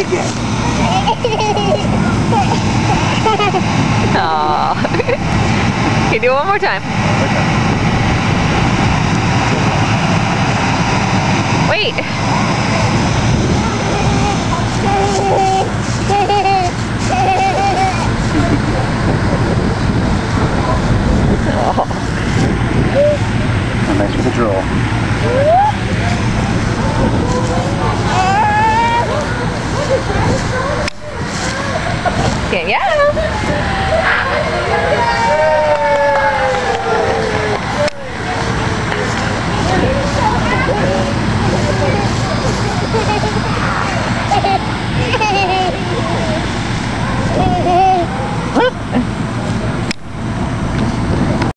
again. Aww. okay, do it one more time. Wait. And thanks for the. Yeah, yeah.